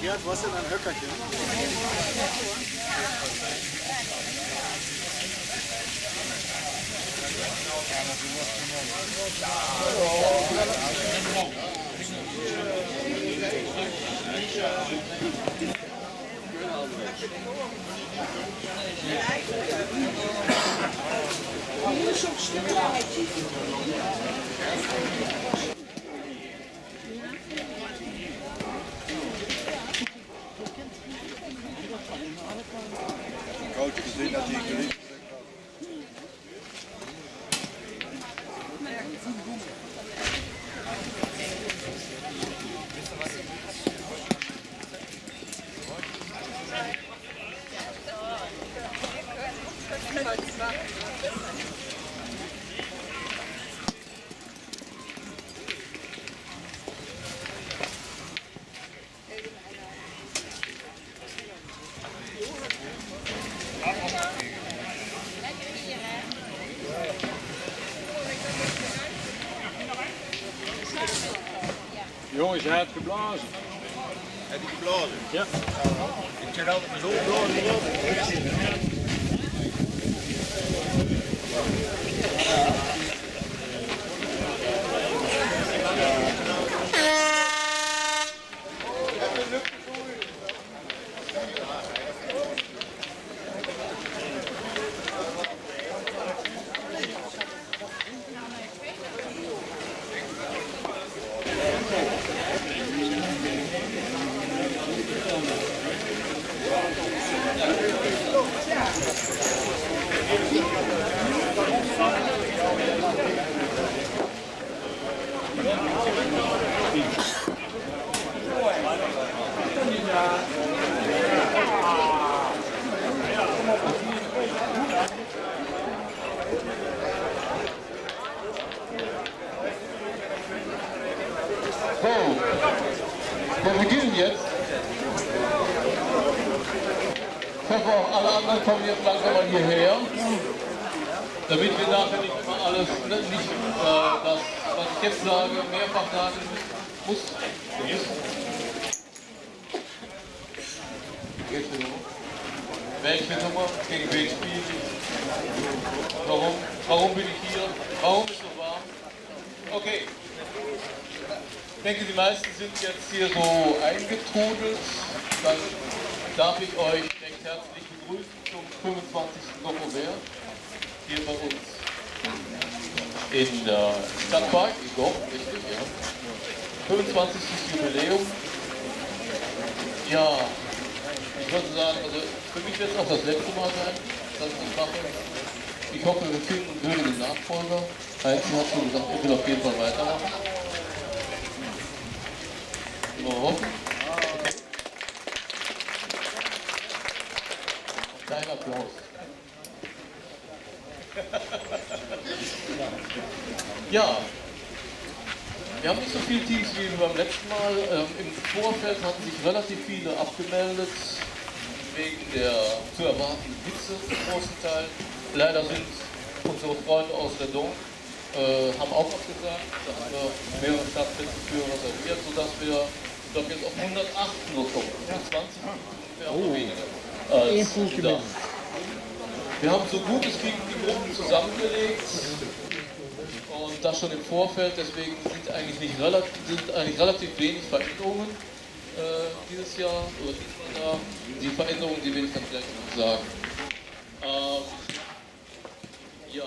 Gerhard, was in einem Höckerchen? Oh, Hier is ook stukje. Jongens, hij heeft geblazen. Heb je geblazen? Ja. Ik zeg altijd zo blazen. Home. But again, yet hoffe auch alle anderen kommen jetzt langsam mal hierher, damit wir nachher nicht immer alles, ne, nicht äh, das, was ich jetzt sage, mehrfach sagen muss. Welche Nummer? Gegen wen spiele ich? Warum? Warum bin ich hier? Warum ist es so warm? Okay. Ich denke, die meisten sind jetzt hier so eingetrudelt. Dann darf ich euch recht herzlich begrüßen zum 25. November hier bei uns in der Stadtpark, in Gorb, richtig, ja. 25. Jubiläum. Ja, ich würde sagen, also für mich wird es auch das letzte Mal sein, dass ich mache. Ich hoffe, wir finden einen würdigen Nachfolger. Heinz hat schon gesagt, er will auf jeden Fall weitermachen. Warum? Applaus. Ja, wir haben nicht so viele Teams wie beim letzten Mal. Ähm, Im Vorfeld hatten sich relativ viele abgemeldet, wegen der zu erwartenden Hitze zum großen Teil. Leider sind unsere Freunde aus der Don äh, haben auch abgesagt. Da haben wir mehrere Stadtplätze für reserviert, sodass wir, ich glaube, jetzt auf 108 nur kommen. 120 wäre oh. weniger. Als gedacht. Wir haben so gut es ging die Gruppen zusammengelegt und das schon im Vorfeld, deswegen sind eigentlich, nicht relativ, sind eigentlich relativ wenig Veränderungen äh, dieses Jahr oder diesmal da. Die Veränderungen, die will ich dann vielleicht noch sagen. Ähm, ja.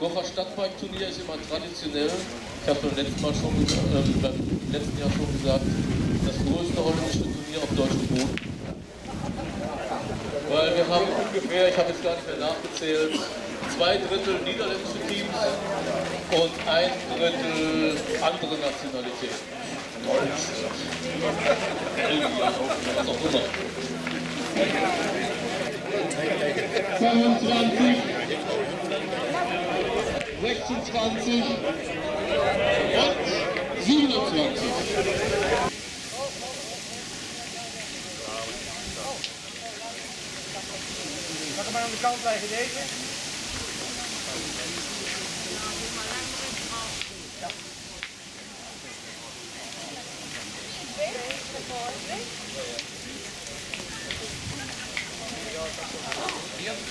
Gocher Stadtbike-Turnier ist immer traditionell, ich habe beim letzten, Mal schon, äh, beim letzten Jahr schon gesagt, das größte holländische Turnier auf deutschem Boden. Wir haben ungefähr, ich habe jetzt gar nicht mehr nachgezählt, zwei Drittel niederländische Teams und ein Drittel andere Nationalitäten. Deutsch, was auch immer. 25, 26 und 27. ga maar aan de kant leggen deze. Ja. ja. ja. ja. ja.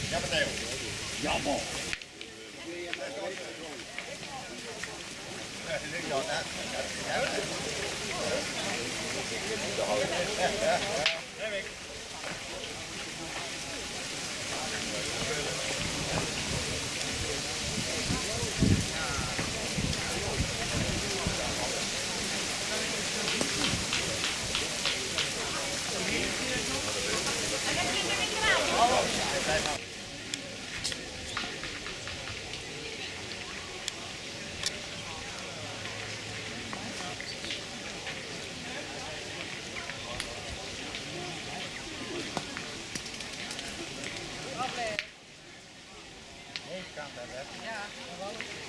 Ja, ja. ja. Ja, dat. Ja, ja. Yeah.